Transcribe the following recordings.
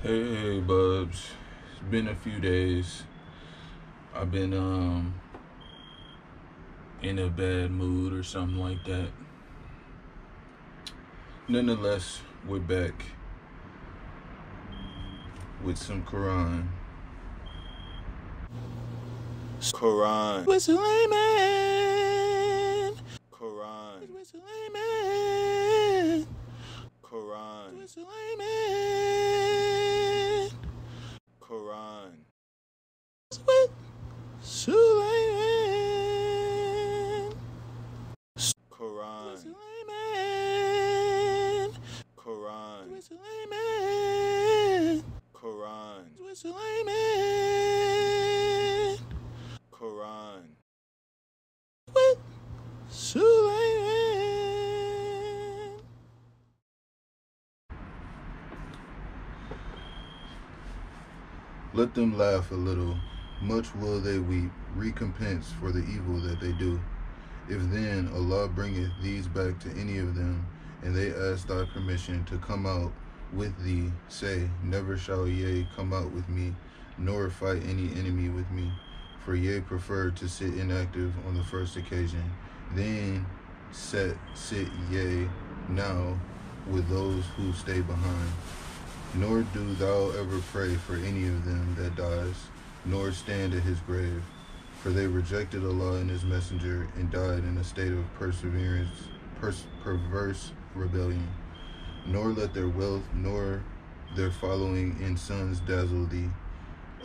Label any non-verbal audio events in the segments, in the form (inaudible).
Hey, hey, Bubs. It's been a few days. I've been um in a bad mood or something like that. Nonetheless, we're back with some Quran. Quran. What's With Sulaiman. Let them laugh a little, much will they weep, recompense for the evil that they do. If then Allah bringeth these back to any of them, and they ask thy permission to come out with thee, say, Never shall ye come out with me, nor fight any enemy with me. For ye preferred to sit inactive on the first occasion, then set sit ye now with those who stay behind. Nor do thou ever pray for any of them that dies, nor stand at his grave. For they rejected Allah and his messenger and died in a state of perseverance, pers- perverse rebellion. Nor let their wealth nor their following in sons dazzle thee.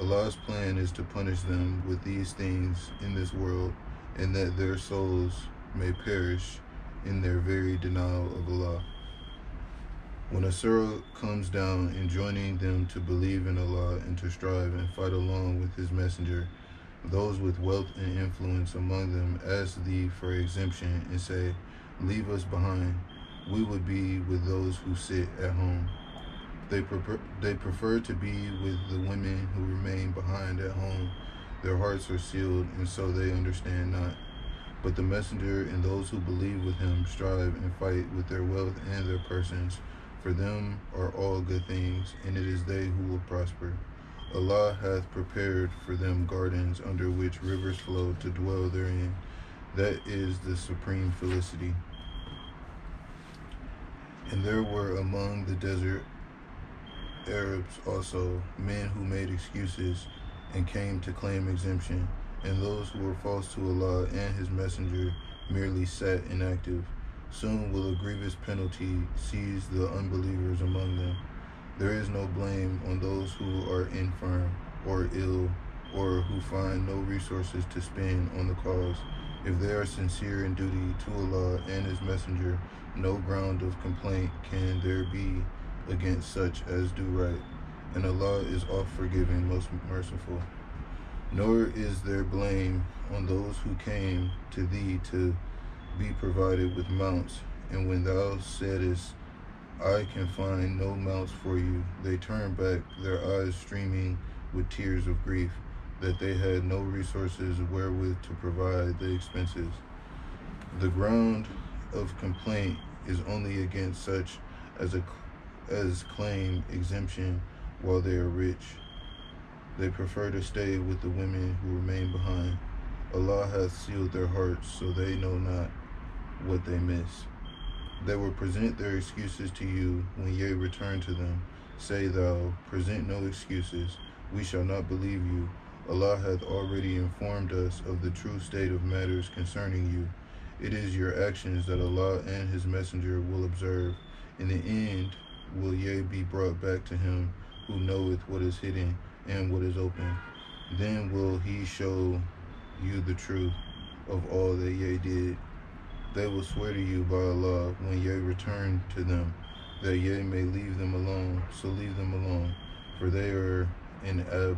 Allah's plan is to punish them with these things in this world, and that their souls may perish in their very denial of Allah. When a surah comes down enjoining them to believe in Allah and to strive and fight along with His Messenger, those with wealth and influence among them ask thee for exemption and say, Leave us behind. We would be with those who sit at home. They prefer, they prefer to be with the women who remain behind at home. Their hearts are sealed, and so they understand not. But the messenger and those who believe with him strive and fight with their wealth and their persons. For them are all good things, and it is they who will prosper. Allah hath prepared for them gardens under which rivers flow to dwell therein. That is the supreme felicity. And there were among the desert Arabs also men who made excuses and came to claim exemption, and those who were false to Allah and His Messenger merely sat inactive. Soon will a grievous penalty seize the unbelievers among them. There is no blame on those who are infirm or ill or who find no resources to spend on the cause. If they are sincere in duty to Allah and His Messenger, no ground of complaint can there be against such as do right. And Allah is oft forgiving, most merciful. Nor is there blame on those who came to thee to be provided with mounts. And when thou saidest, I can find no mounts for you, they turned back, their eyes streaming with tears of grief, that they had no resources wherewith to provide the expenses. The ground of complaint is only against such as a as claim exemption while they are rich. They prefer to stay with the women who remain behind. Allah hath sealed their hearts, so they know not what they miss. They will present their excuses to you when ye return to them. Say thou, present no excuses, we shall not believe you. Allah hath already informed us of the true state of matters concerning you. It is your actions that Allah and His Messenger will observe. In the end will ye be brought back to Him who knoweth what is hidden and what is open. Then will He show you the truth of all that ye did. They will swear to you by Allah when ye return to them, that ye may leave them alone. So leave them alone, for they are an ab-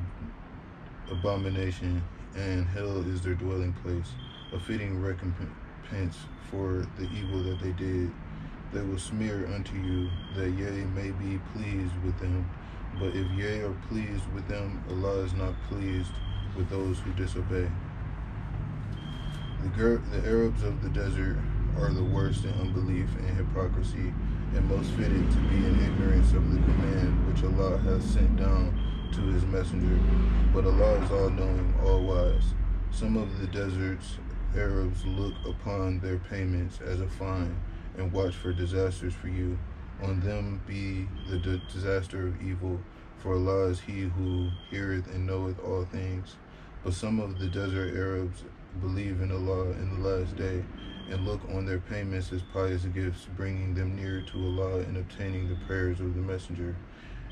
abomination, and hell is their dwelling place, a fitting recompense for the evil that they did. They will smear unto you that ye may be pleased with them. But if ye are pleased with them, Allah is not pleased with those who disobey. The, the Arabs of the desert are the worst in unbelief and hypocrisy, and most fitted to be in ignorance of the command which Allah has sent down to his messenger. But Allah is all knowing, all wise. Some of the desert's Arabs look upon their payments as a fine and watch for disasters for you. On them be the d- disaster of evil, for Allah is He who heareth and knoweth all things. But some of the desert Arabs believe in Allah in the last day and look on their payments as pious gifts, bringing them near to Allah and obtaining the prayers of the Messenger.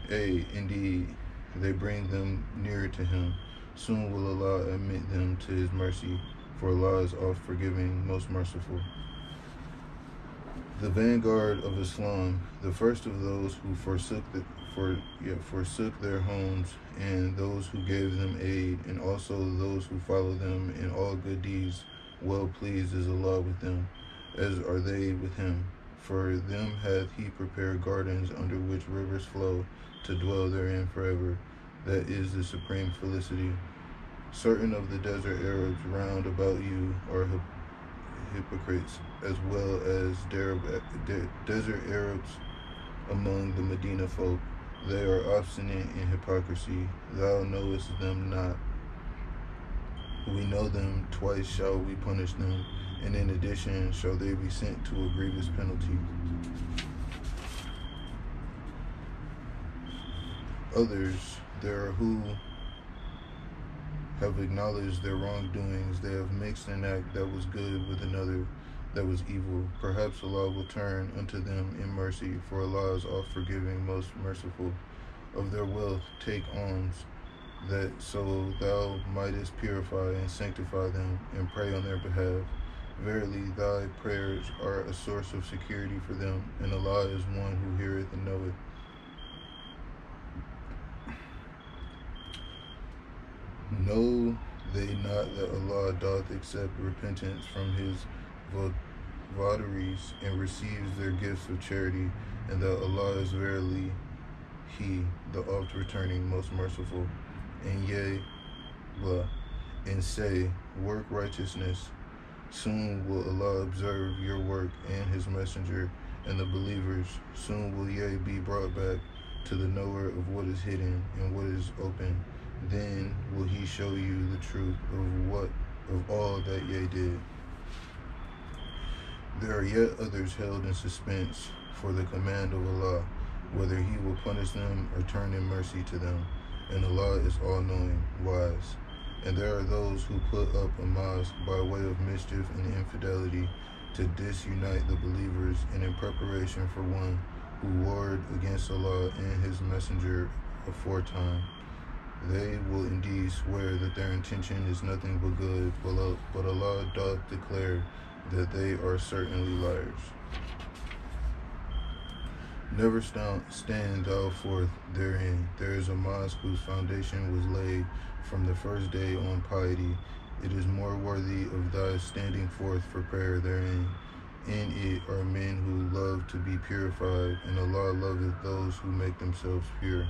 Ay, indeed, they bring them nearer to Him. Soon will Allah admit them to His mercy, for Allah is oft forgiving, most merciful. The vanguard of Islam, the first of those who forsook the, for yeah, forsook their homes, and those who gave them aid, and also those who follow them in all good deeds. Well pleased is Allah with them, as are they with Him. For them hath He prepared gardens under which rivers flow, to dwell therein forever. That is the supreme felicity. Certain of the desert Arabs round about you are hyp- hypocrites, as well as Darab- desert Arabs among the Medina folk. They are obstinate in hypocrisy. Thou knowest them not. We know them, twice shall we punish them, and in addition shall they be sent to a grievous penalty. Others there are who have acknowledged their wrongdoings. They have mixed an act that was good with another that was evil. Perhaps Allah will turn unto them in mercy, for Allah is oft forgiving, most merciful. Of their wealth take alms, that so thou mightest purify and sanctify them, and pray on their behalf. Verily, thy prayers are a source of security for them, and Allah is one who heareth and knoweth. Know they not that Allah doth accept repentance from his votaries and receives their gifts of charity, and that Allah is verily He, the oft returning, most merciful. And yea, blah, and say, work righteousness. Soon will Allah observe your work and His messenger and the believers. Soon will ye be brought back to the knower of what is hidden and what is open. Then will He show you the truth of what of all that ye did. There are yet others held in suspense for the command of Allah, whether He will punish them or turn in mercy to them. And Allah is all knowing, wise. And there are those who put up a mosque by way of mischief and infidelity to disunite the believers and in preparation for one who warred against Allah and His Messenger aforetime. They will indeed swear that their intention is nothing but good, but but Allah doth declare that they are certainly liars. Never stand, stand thou forth therein. There is a mosque whose foundation was laid from the first day on piety. It is more worthy of thy standing forth for prayer therein. In it are men who love to be purified, and Allah loveth those who make themselves pure.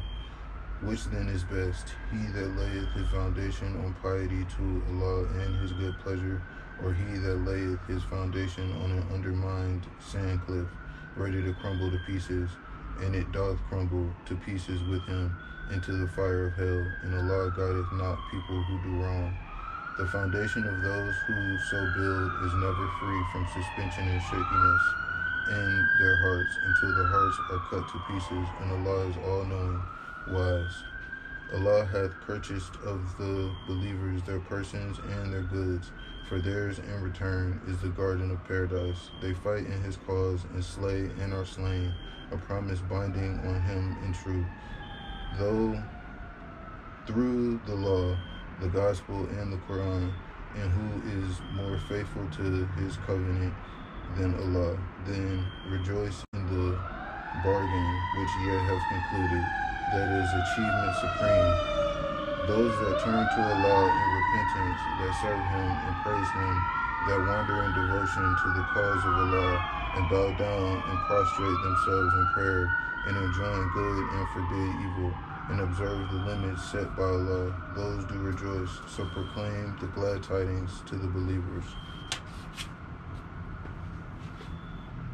Which then is best, he that layeth his foundation on piety to Allah and his good pleasure, or he that layeth his foundation on an undermined sand cliff, ready to crumble to pieces, and it doth crumble to pieces with him into the fire of hell, and Allah guideth not people who do wrong. The foundation of those who so build is never free from suspension and shakiness in their hearts until the hearts are cut to pieces, and Allah is all knowing, wise. Allah hath purchased of the believers their persons and their goods, for theirs in return is the garden of paradise. They fight in his cause and slay and are slain, a promise binding on him in truth. Though through the law, the gospel, and the Quran, and who is more faithful to his covenant than Allah, then rejoice in the bargain which ye have concluded. That is achievement supreme. Those that turn to Allah in repentance, that serve Him and praise Him, that wander in devotion to the cause of Allah, and bow down and prostrate themselves in prayer, and enjoin good and forbid evil, and observe the limits set by Allah, those do rejoice. So proclaim the glad tidings to the believers.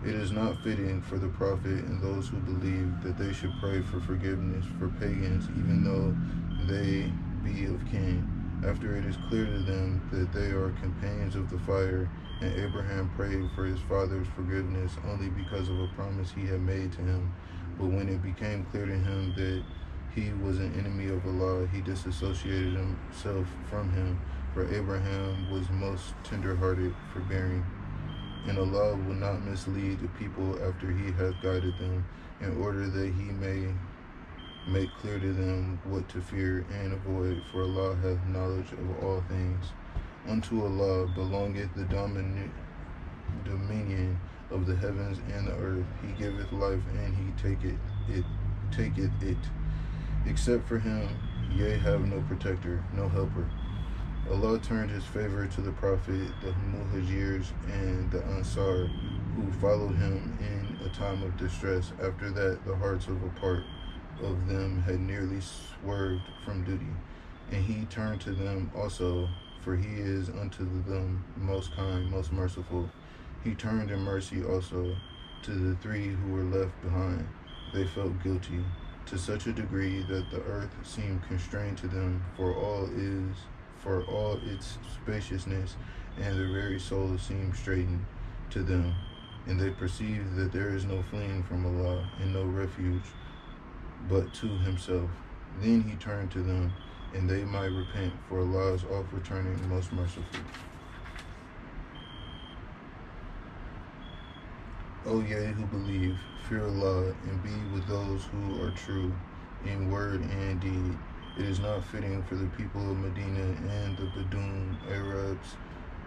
It is not fitting for the prophet and those who believe that they should pray for forgiveness for pagans, even though they be of kin, after it is clear to them that they are companions of the fire. And Abraham prayed for his father's forgiveness only because of a promise he had made to him. But when it became clear to him that he was an enemy of Allah, he disassociated himself from him. For Abraham was most tender-hearted, forbearing and Allah will not mislead the people after he hath guided them, in order that he may make clear to them what to fear and avoid, for Allah hath knowledge of all things. Unto Allah belongeth the dominion of the heavens and the earth. He giveth life and he taketh it taketh it. Except for him, ye have no protector, no helper. Allah turned his favor to the Prophet, the Muhajirs, and the Ansar, who followed him in a time of distress. After that, the hearts of a part of them had nearly swerved from duty. And he turned to them also, for he is unto them most kind, most merciful. He turned in mercy also to the three who were left behind. They felt guilty to such a degree that the earth seemed constrained to them, for all is for all its spaciousness, and their very souls seemed straitened to them. And they perceived that there is no fleeing from Allah and no refuge but to Himself. Then He turned to them, and they might repent, for Allah is oft returning most merciful. O ye who believe, fear Allah, and be with those who are true in word and deed. It is not fitting for the people of Medina and the Bedouin Arabs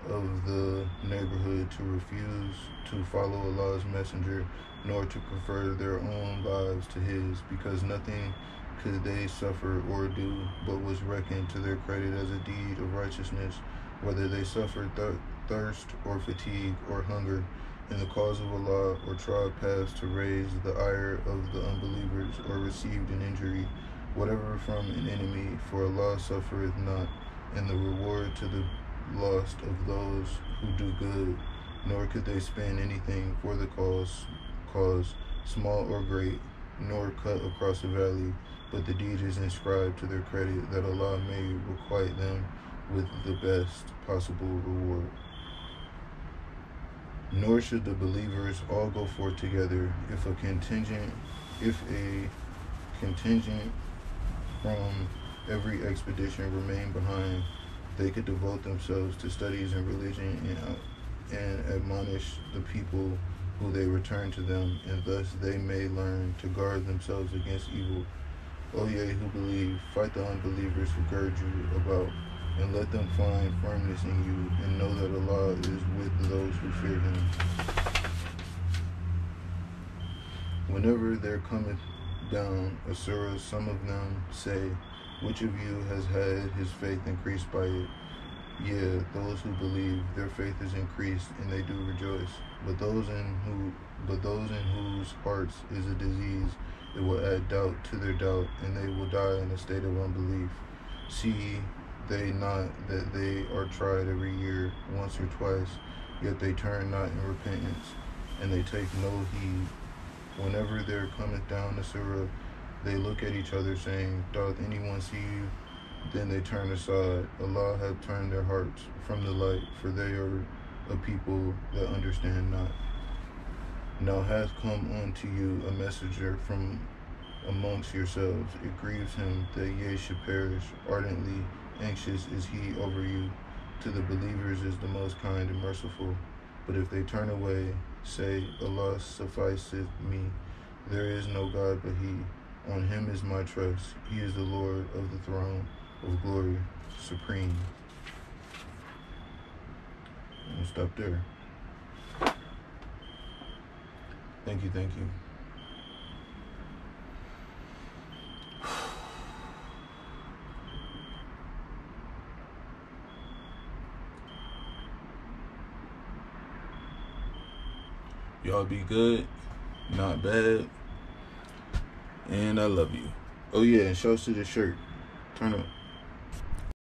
of the neighborhood to refuse to follow Allah's messenger, nor to prefer their own lives to his, because nothing could they suffer or do but was reckoned to their credit as a deed of righteousness, whether they suffered th thirst or fatigue or hunger in the cause of Allah, or trod paths to raise the ire of the unbelievers, or received an injury. Whatever from an enemy, for Allah suffereth not, and the reward to the lost of those who do good, nor could they spend anything for the cause, cause small or great, nor cut across a valley, but the deed is inscribed to their credit, that Allah may requite them with the best possible reward. Nor should the believers all go forth together if a contingent, if a contingent from every expedition remain behind, they could devote themselves to studies in religion and, and admonish the people who they return to them, and thus they may learn to guard themselves against evil. O ye who believe, fight the unbelievers who gird you about, and let them find firmness in you, and know that Allah is with those who fear him. Whenever there cometh down a surah, some of them say, Which of you has had his faith increased by it? Yeah, those who believe, their faith is increased, and they do rejoice. But those in who, but those in whose hearts is a disease, it will add doubt to their doubt, and they will die in a state of unbelief. See they not that they are tried every year, once or twice, yet they turn not in repentance, and they take no heed Whenever there cometh down the surah, they look at each other, saying, Doth anyone see you? Then they turn aside. Allah hath turned their hearts from the light, for they are a people that understand not. Now hath come unto you a messenger from amongst yourselves. It grieves him that ye should perish. Ardently anxious is he over you. To the believers is the most kind and merciful. But if they turn away, say, Allah sufficeth me. There is no God but He. On Him is my trust. He is the Lord of the throne of glory, supreme. I'll stop there. Thank you, thank you. (sighs) Y'all be good, not bad, and I love you. Oh yeah, and shouts to the shirt. Turn up.